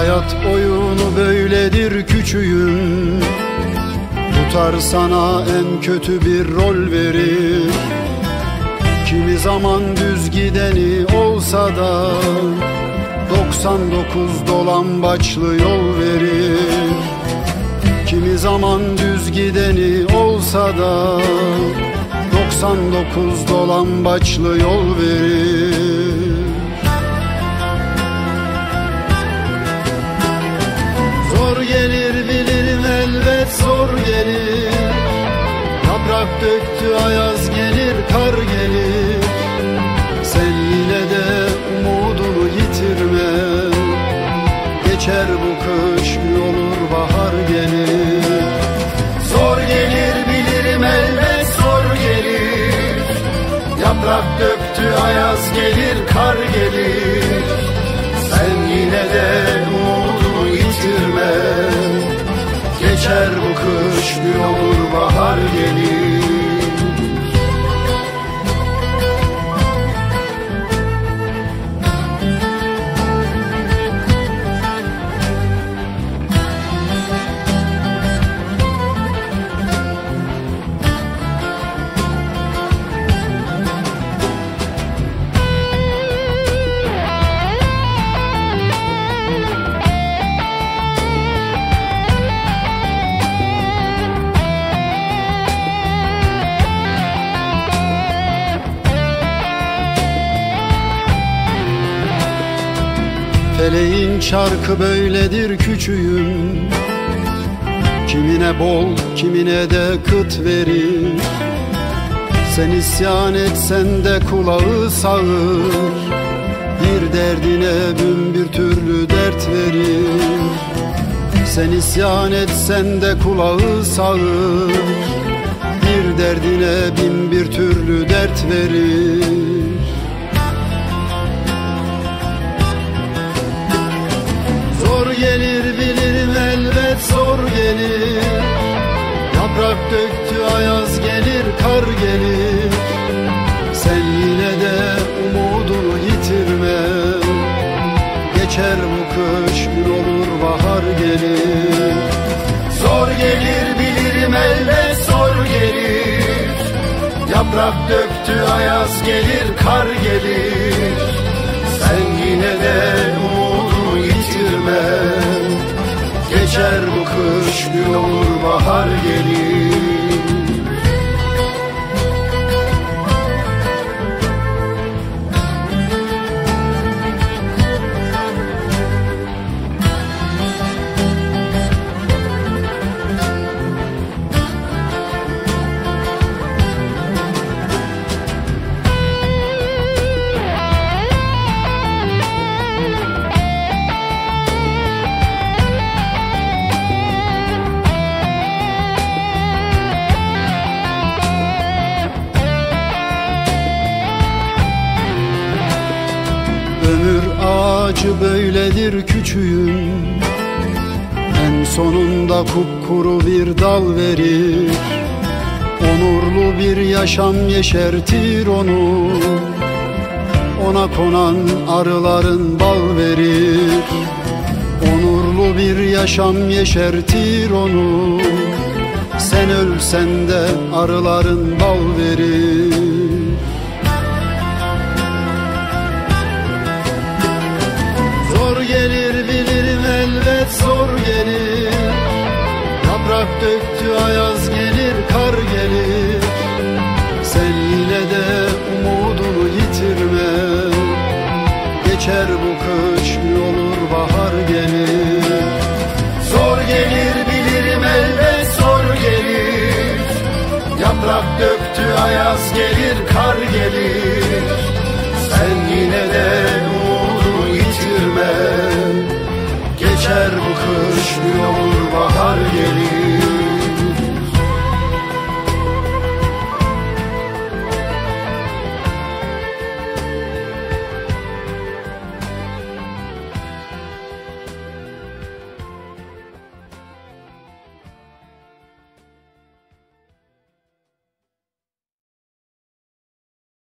Hayat oyunu böyledir küçüğüm Tutar sana en kötü bir rol verir. Kimi zaman düz gideni olsa da 99 dolambaçlı yol verir. Kimi zaman düz gideni olsa da 99 dolambaçlı yol verir Zor gelir bilirim elbet zor gelir. Yaprak döktü ayaz gelir kar gelir. Sen yine de umudunu yitirme. Geçer bu kış olur bahar gelir. Zor gelir bilirim elbet zor gelir. Yaprak döktü ayaz gelir Feleğin çarkı böyledir küçüğüm. Kimine bol, kimine de kıt verir. Sen isyan etsen de kulağı sağır. Bir derdine bin bir türlü dert verir. Sen isyan etsen de kulağı sağır. Bir derdine bin bir türlü dert verir Yaprak döktü ayaz gelir kar gelir. Sen yine de umudunu yitirme. Geçer bu kış bir olur bahar gelir. Zor gelir bilirim elbet zor gelir. Yaprak döktü ayaz gelir kar gelir. Sen yine de umudunu yitirme. Geçer bu kış bir olur bahar gelir ağacı böyledir küçüğüm. En sonunda kupkuru bir dal verir. Onurlu bir yaşam yeşertir onu. Ona konan arıların bal verir. Onurlu bir yaşam yeşertir onu. Sen ölsen de arıların bal verir döktü ayaz gelir kar gelir. Sen yine de umudunu yitirme. Geçer bu kış olur bahar gelir. Zor gelir bilirim elbet zor gelir. Yaprak döktü ayaz gelir